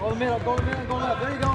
Go the middle, go the middle, go left. There you go.